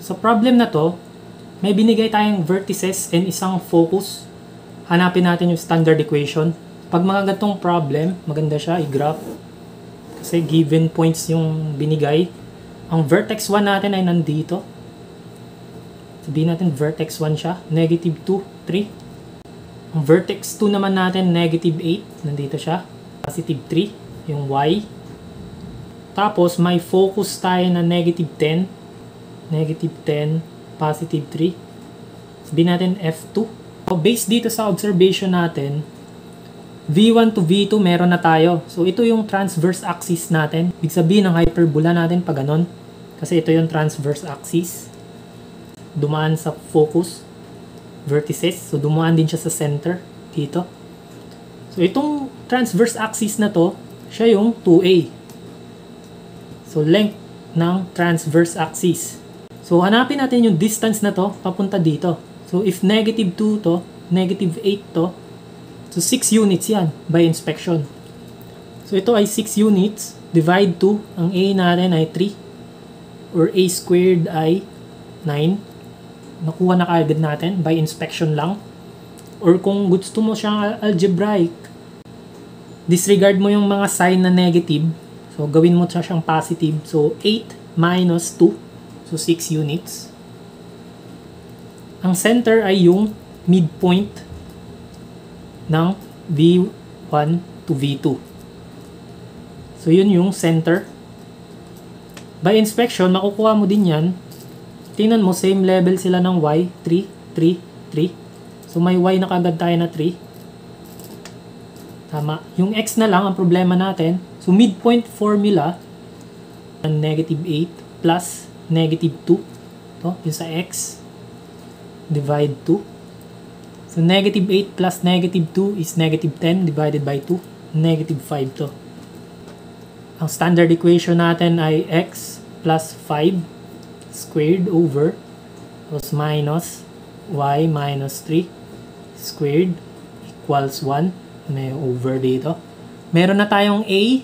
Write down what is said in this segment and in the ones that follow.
Sa problem na to, may binigay tayong vertices and isang focus. Hanapin natin yung standard equation. Pag mga gantong problem, maganda siya i-graph. Kasi given points yung binigay. Ang vertex 1 natin ay nandito. Sabihin natin vertex 1 siya. Negative 2, 3. Ang vertex 2 naman natin, negative 8. Nandito siya. Positive 3, yung y. Tapos, may focus tayo na negative 10. Negative 10, positive 3. Sabihin natin F2. So, based dito sa observation natin, V1 to V2 meron na tayo. So, ito yung transverse axis natin. Ibig sabihin ng hyperbola natin pag ganon. Kasi ito yung transverse axis. Dumaan sa focus. Vertices. So, dumaan din siya sa center. Dito. So, itong transverse axis na to, siya yung 2A. So, length ng transverse axis. So, hanapin natin yung distance na to papunta dito. So, if negative 2 to, negative 8 to, So, 6 units yan by inspection. So, ito ay 6 units. Divide 2. Ang A natin ay 3. Or A squared ay 9. Nakuha na kaagad natin by inspection lang. Or kung gusto mo siyang algebraic, disregard mo yung mga sign na negative. So, gawin mo siya siyang positive. So, 8 minus 2. So, 6 units. Ang center ay yung midpoint ng V1 to V2. So, yun yung center. By inspection, makukuha mo din yan. Tingnan mo, same level sila ng Y. 3, 3, 3. So, may Y na kagad tayo na 3. Tama. Yung X na lang ang problema natin. So, midpoint formula negative 8 plus negative 2. To, yung sa X. Divide 2. So, negative 8 plus negative 2 is negative 10 divided by 2. Negative 5 to. Ang standard equation natin ay x plus 5 squared over plus minus y minus 3 squared equals 1. May over dito. Meron na tayong a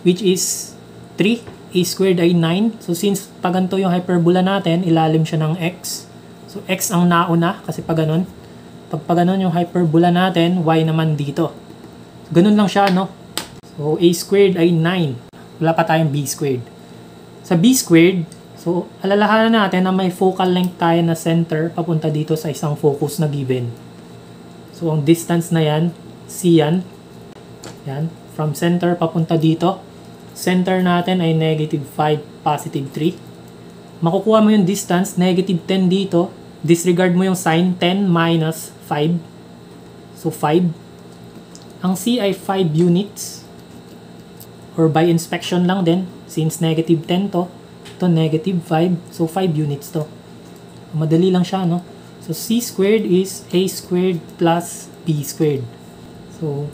which is 3. A squared ay 9. So, since pag ganito yung hyperbola natin, ilalim siya ng x. So, x ang nauna kasi pag ganun. Pag pa ganun yung hyperbola natin, y naman dito. Ganun lang siya, no? So, a squared ay 9. Wala pa tayong b squared. Sa b squared, so, alalahanan natin na may focal length tayo na center papunta dito sa isang focus na given. So, ang distance na yan, c yan. Yan. From center papunta dito. Center natin ay negative 5, positive 3. Makukuha mo yung distance, negative 10 dito. Disregard mo yung sign, 10 minus 5. So, 5. Ang C ay 5 units. Or by inspection lang din. Since negative 10 to, to negative 5. So, 5 units to. Madali lang siya, no? So, C squared is A squared plus B squared. So,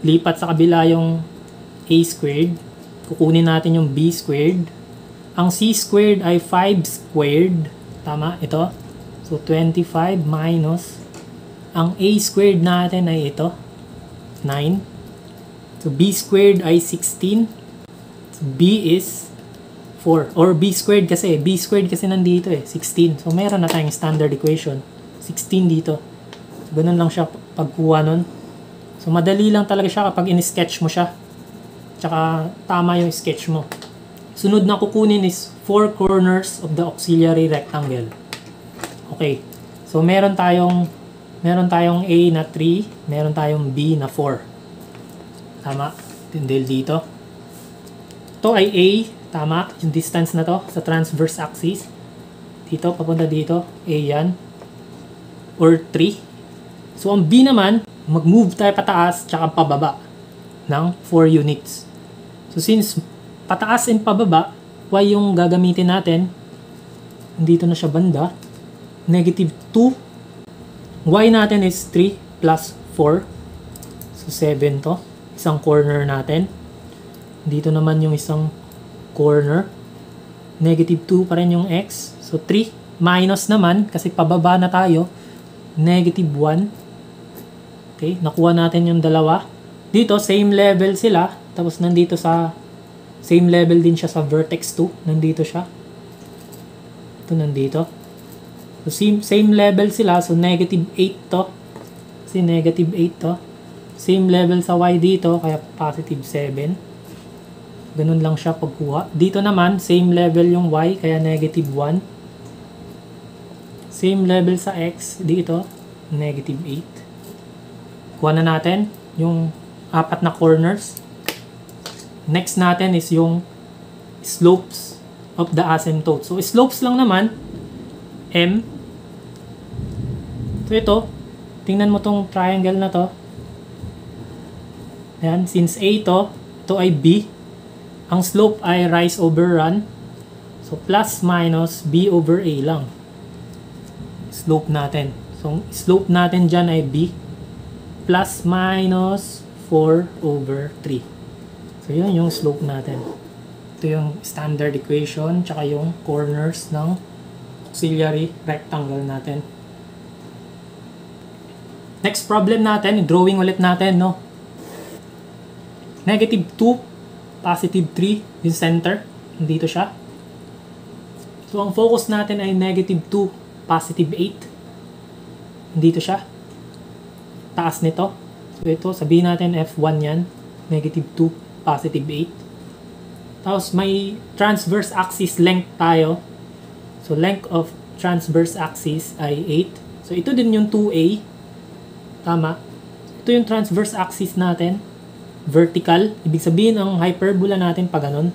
lipat sa kabila yung A squared. Kukunin natin yung B squared. Ang C squared ay 5 squared. Tama? Ito. So, 25 minus ang a squared natin ay ito, 9. So, b squared ay 16. So, b is 4. Or b squared kasi, b squared kasi nandito eh, 16. So, meron na tayong standard equation. 16 dito. So, ganun lang siya pagkuha nun. So, madali lang talaga siya kapag in-sketch mo siya. Tsaka, tama yung sketch mo. Sunod na kukunin is four corners of the auxiliary rectangle. Okay. So, meron tayong meron tayong A na 3, meron tayong B na 4. Tama? Tindil dito. Ito ay A, tama? Yung distance na to sa transverse axis. Dito, papunta dito. A yan. Or 3. So, ang B naman, mag-move tayo pataas tsaka pababa ng 4 units. So, since pataas and pababa, Y yung gagamitin natin, dito na siya banda, negative 2 y natin is 3 plus 4. So, 7 to. Isang corner natin. Dito naman yung isang corner. Negative 2 pa rin yung x. So, 3 minus naman, kasi pababa na tayo, negative 1. Okay, nakuha natin yung dalawa. Dito, same level sila. Tapos, nandito sa, same level din siya sa vertex 2. Nandito siya. Ito nandito. So, same, same level sila. So, negative 8 to. Kasi negative 8 to. Same level sa y dito, kaya positive 7. Ganun lang siya pagkuha. Dito naman, same level yung y, kaya negative 1. Same level sa x, dito, negative 8. Kuha na natin yung apat na corners. Next natin is yung slopes of the asymptote. So, slopes lang naman, m. So, ito, tingnan mo tong triangle na to. Yan, since A to, ito ay B. Ang slope ay rise over run. So, plus minus B over A lang. Slope natin. So, slope natin dyan ay B. Plus minus 4 over 3. So, yun yung slope natin. Ito yung standard equation, tsaka yung corners ng auxiliary rectangle natin. Next problem natin, drawing ulit natin, no? Negative 2, positive 3, yung center. Dito siya. So, ang focus natin ay negative 2, positive 8. Dito siya. Taas nito. So, ito, sabihin natin F1 yan. Negative 2, positive 8. Tapos, may transverse axis length tayo. So, length of transverse axis ay 8. So, ito din yung 2A. Tama. Ito yung transverse axis natin vertical. Ibig sabihin, ang hyperbola natin pa ganun.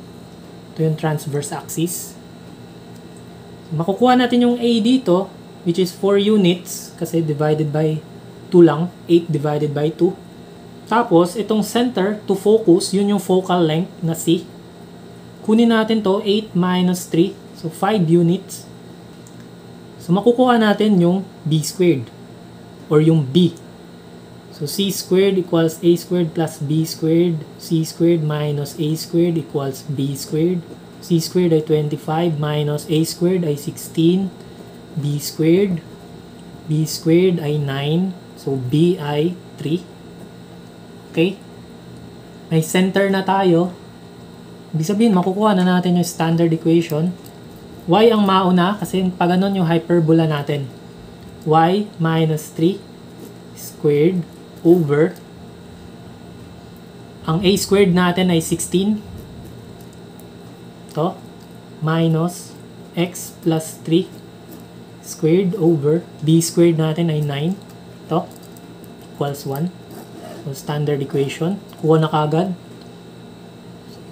Ito yung transverse axis. Makukuha natin yung A dito, which is 4 units, kasi divided by 2 lang. 8 divided by 2. Tapos, itong center to focus, yun yung focal length na C. Kunin natin to 8 minus 3. So, 5 units. So, makukuha natin yung B squared. Or yung B. So c squared equals a squared plus b squared. c squared minus a squared equals b squared. c squared ay 25 minus a squared ay 16. b squared. b squared ay 9. So b ay 3. Okay? May center na tayo. Ibig sabihin, makukuha na natin yung standard equation. y ang mauna kasi pag ganun yung hyperbola natin. y minus 3 squared over ang a squared natin ay 16 to minus x plus 3 squared over b squared natin ay 9 to equals 1 so standard equation kuha na kagad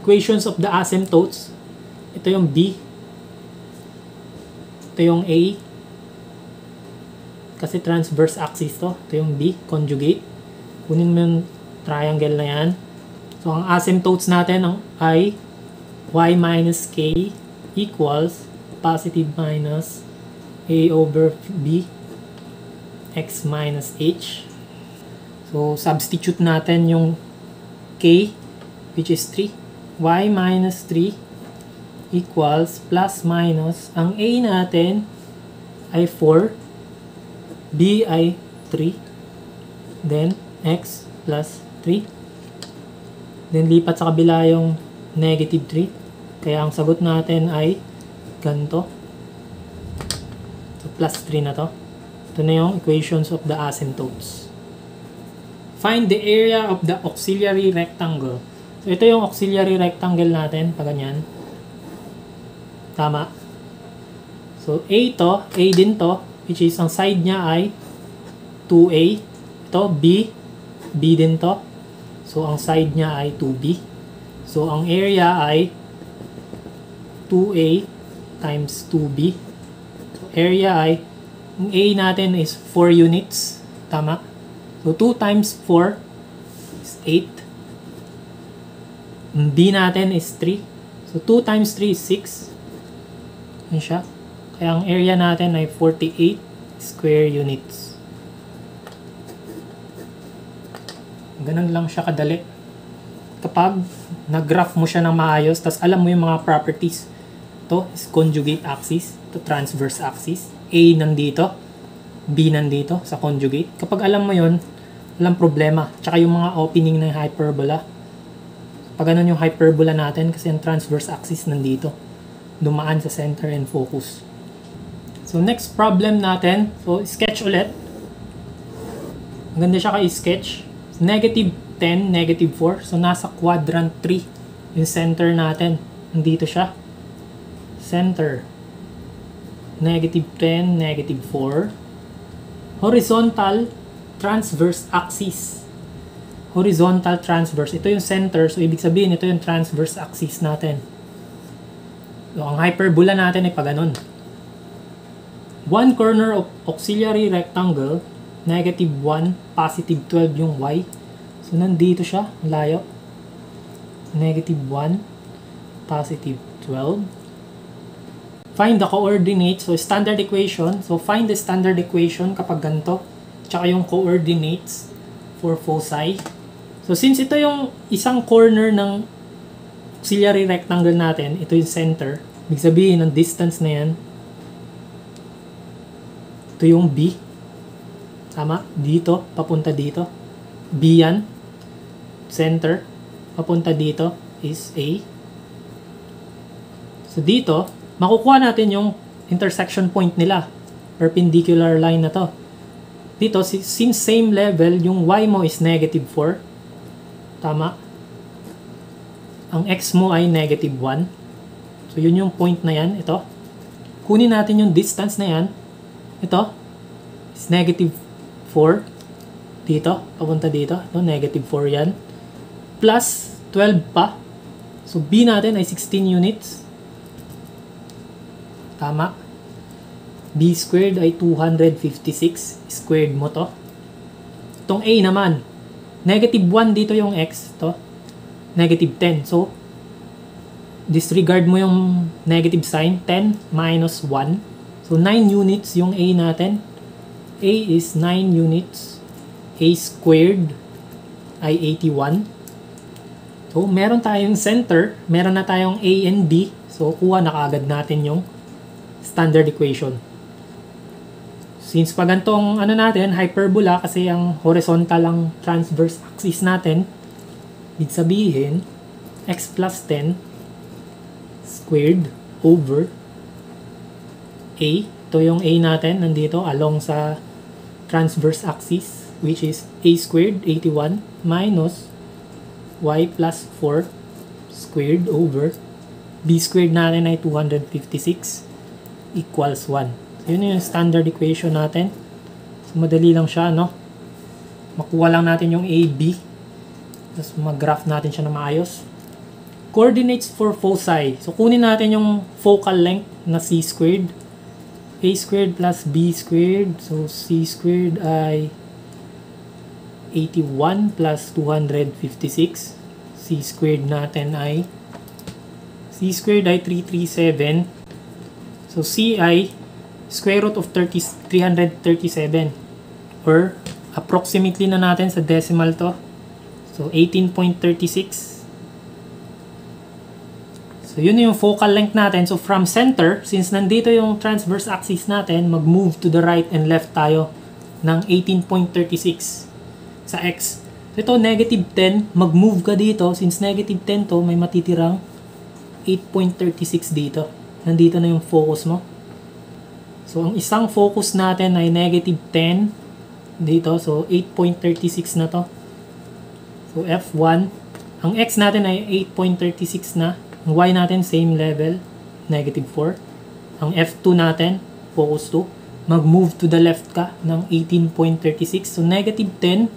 equations of the asymptotes. Ito yung b. Ito yung a. Kasi transverse axis to. Ito yung b conjugate. Kunin mo yung triangle na yan. So, ang asymptotes natin ang, ay y minus k equals positive minus a over b x minus h. So, substitute natin yung k which is 3. y minus 3 equals plus minus ang a natin ay 4 b ay 3 then x plus 3. Then lipat sa kabila yung negative 3. Kaya ang sagot natin ay ganito. So plus 3 na to. Ito na yung equations of the asymptotes. Find the area of the auxiliary rectangle. So ito yung auxiliary rectangle natin, pa ganyan. Tama. So A to, A din to, which is ang side niya ay 2A. Ito, B, B din to. So, ang side niya ay 2B. So, ang area ay 2A times 2B. So, area ay, ang A natin is 4 units. Tama? So, 2 times 4 is 8. Ang B natin is 3. So, 2 times 3 is 6. Yan siya. Kaya ang area natin ay 48 square units. Ganun lang siya kadali. Kapag nag-graph mo siya ng maayos, tapos alam mo yung mga properties. To is conjugate axis, to transverse axis. A nandito, B nandito sa conjugate. Kapag alam mo yon walang problema. Tsaka yung mga opening ng hyperbola. Pag ganun yung hyperbola natin, kasi yung transverse axis nandito. Dumaan sa center and focus. So, next problem natin. So, sketch ulit. Maganda siya kay sketch. Negative 10, negative 4. So, nasa quadrant 3 yung center natin. Nandito siya. Center. Negative 10, negative 4. Horizontal, transverse axis. Horizontal, transverse. Ito yung center. So, ibig sabihin, ito yung transverse axis natin. So, ang hyperbola natin ay pa ganun. One corner of auxiliary rectangle, negative 1, positive 12 yung y. So, nandito siya, layo. Negative 1, positive 12. Find the coordinates. So, standard equation. So, find the standard equation kapag ganito. Tsaka yung coordinates for foci. So, since ito yung isang corner ng auxiliary rectangle natin, ito yung center. Ibig sabihin, ang distance na yan, ito yung B. Tama? Dito, papunta dito. B yan center papunta dito is A. So dito, makukuha natin yung intersection point nila. Perpendicular line na to. Dito, since same level, yung y mo is negative 4. Tama? Ang x mo ay negative 1. So yun yung point na yan. Ito. Kunin natin yung distance na yan. Ito is negative 4. Dito, papunta dito. No, negative 4 yan plus 12 pa. So, B natin ay 16 units. Tama. B squared ay 256. Squared mo to. Itong A naman. Negative 1 dito yung X. to Negative 10. So, disregard mo yung negative sign. 10 minus 1. So, 9 units yung A natin. A is 9 units. A squared ay 81. So, meron tayong center, meron na tayong A and B. So, kuha na kaagad natin yung standard equation. Since pa gantong ano natin, hyperbola kasi ang horizontal ang transverse axis natin, ibig sabihin, x plus 10 squared over A. Ito yung A natin, nandito along sa transverse axis, which is A squared, 81, minus y plus 4 squared over b squared natin ay 256 equals 1. Yun yung standard equation natin. So, madali lang siya, no? Makuha lang natin yung a, b. Tapos mag-graph natin siya na maayos. Coordinates for foci. So, kunin natin yung focal length na c squared. a squared plus b squared. So, c squared ay 81 plus 256. C squared natin ay C squared ay 337. So C ay square root of 30, 337 or approximately na natin sa decimal to. So 18.36. So yun yung focal length natin. So from center, since nandito yung transverse axis natin, mag-move to the right and left tayo ng 18.36 sa x. So ito, negative 10, mag-move ka dito. Since negative 10 to, may matitirang 8.36 dito. Nandito na yung focus mo. So, ang isang focus natin ay negative 10 dito. So, 8.36 na to. So, F1. Ang x natin ay 8.36 na. Ang y natin, same level, negative 4. Ang F2 natin, focus 2. Mag-move to the left ka ng 18.36. So, negative 10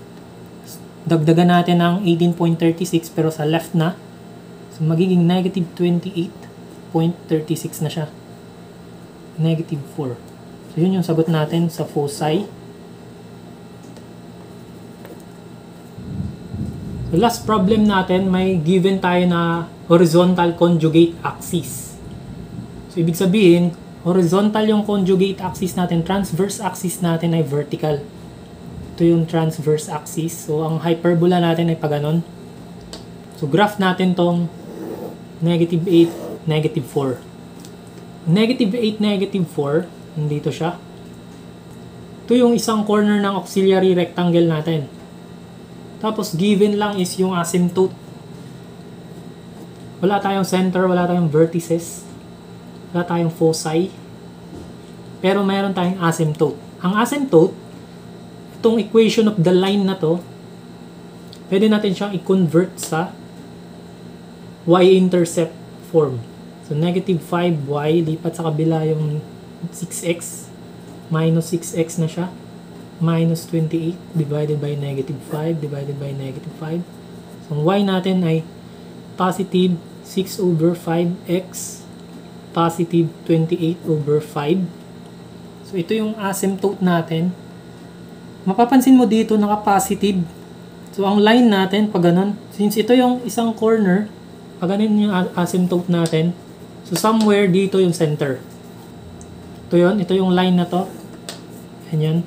dagdagan natin ng 18.36 pero sa left na. So, magiging negative 28.36 na siya. Negative 4. So, yun yung sagot natin sa foci. So, last problem natin, may given tayo na horizontal conjugate axis. So, ibig sabihin, horizontal yung conjugate axis natin, transverse axis natin ay vertical ito yung transverse axis. So, ang hyperbola natin ay pa ganun. So, graph natin tong negative 8, negative 4. Negative 8, negative 4, nandito siya. Ito yung isang corner ng auxiliary rectangle natin. Tapos, given lang is yung asymptote. Wala tayong center, wala tayong vertices. Wala tayong foci. pero mayroon tayong asymptote. Ang asymptote, itong equation of the line na to, pwede natin siyang i-convert sa y-intercept form. So, negative 5y, lipat sa kabila yung 6x, minus 6x na siya, minus 28 divided by negative 5 divided by negative 5. So, ang y natin ay positive 6 over 5x positive 28 over 5. So, ito yung asymptote natin. Mapapansin mo dito, naka-positive. So, ang line natin, pag ganun, since ito yung isang corner, pag ganun yung asymptote natin, so somewhere dito yung center. Ito yun, ito yung line na to. Ganyan.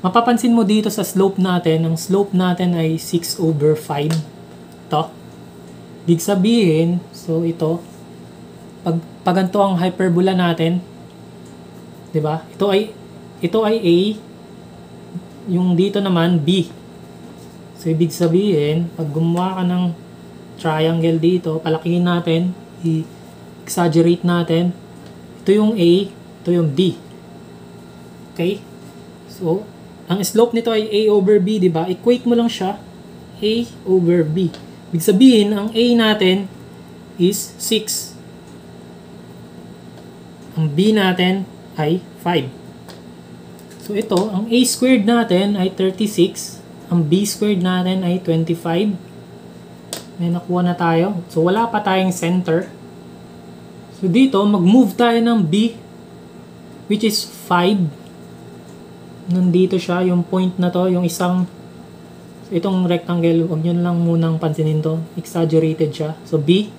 Mapapansin mo dito sa slope natin, ang slope natin ay 6 over 5. Ito. Big sabihin, so ito, pag, pag ganito ang hyperbola natin, 'di ba? Ito ay ito ay A, yung dito naman B. So ibig sabihin, pag gumawa ka ng triangle dito, palakihin natin, i-exaggerate natin. Ito yung A, ito yung B. Okay? So, ang slope nito ay A over B, 'di ba? Equate mo lang siya A over B. Ibig sabihin, ang A natin is 6 ang b natin ay 5. So ito, ang a squared natin ay 36. Ang b squared natin ay 25. May nakuha na tayo. So wala pa tayong center. So dito, mag-move tayo ng b which is 5. Nandito siya, yung point na to, yung isang itong rectangle, huwag nyo lang munang pansinin to. Exaggerated siya. So b.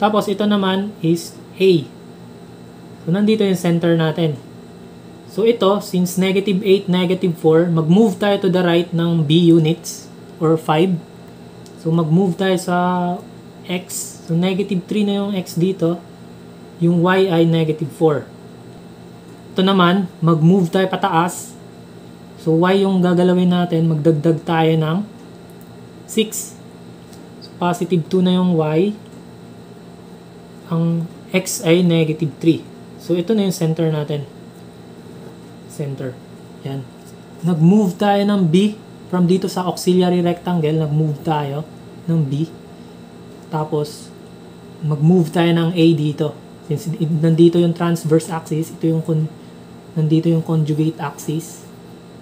Tapos ito naman is a. So, nandito yung center natin. So, ito, since negative 8, negative 4, mag-move tayo to the right ng B units or 5. So, mag-move tayo sa X. So, negative 3 na yung X dito. Yung Y ay negative 4. Ito naman, mag-move tayo pataas. So, Y yung gagalawin natin. Magdagdag tayo ng 6. So, positive 2 na yung Y. Ang X ay negative 3. So, ito na yung center natin. Center. Yan. Nag-move tayo ng B. From dito sa auxiliary rectangle, nag-move tayo ng B. Tapos, mag-move tayo ng A dito. Since nandito yung transverse axis, ito yung con- nandito yung conjugate axis.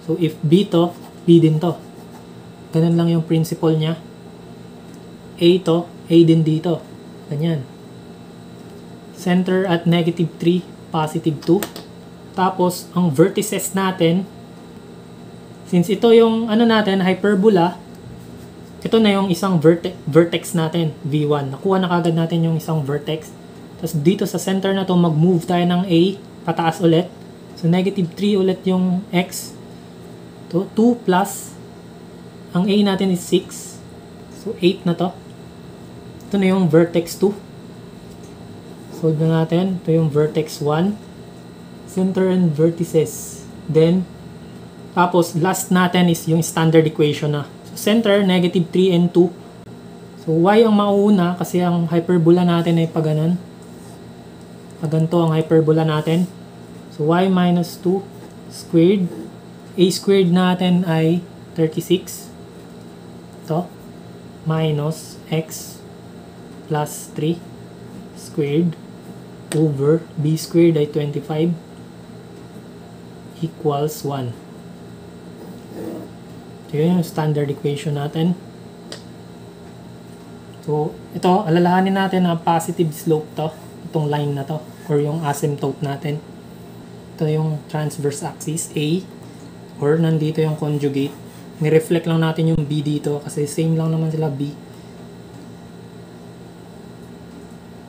So, if B to, B din to. Ganun lang yung principle niya. A to, A din dito. Ganyan center at negative 3, positive 2. Tapos, ang vertices natin, since ito yung ano natin, hyperbola, ito na yung isang vertex, vertex natin, V1. Nakuha na kagad natin yung isang vertex. Tapos dito sa center na to, mag-move tayo ng A, pataas ulit. So, negative 3 ulit yung X. To 2 plus, ang A natin is 6. So, 8 na to. Ito na yung vertex 2. Solve na natin. Ito yung vertex 1. Center and vertices. Then, tapos last natin is yung standard equation na. So, center, negative 3 and 2. So, y ang mauuna kasi ang hyperbola natin ay pag ganun. Pag ganito ang hyperbola natin. So, y minus 2 squared. a squared natin ay 36. Ito. Minus x plus 3 squared over b squared ay 25 equals 1. So, yun yung standard equation natin. So, ito, alalahanin natin na positive slope to. Itong line na to. Or yung asymptote natin. Ito yung transverse axis, A. Or nandito yung conjugate. Ni-reflect lang natin yung B dito kasi same lang naman sila B.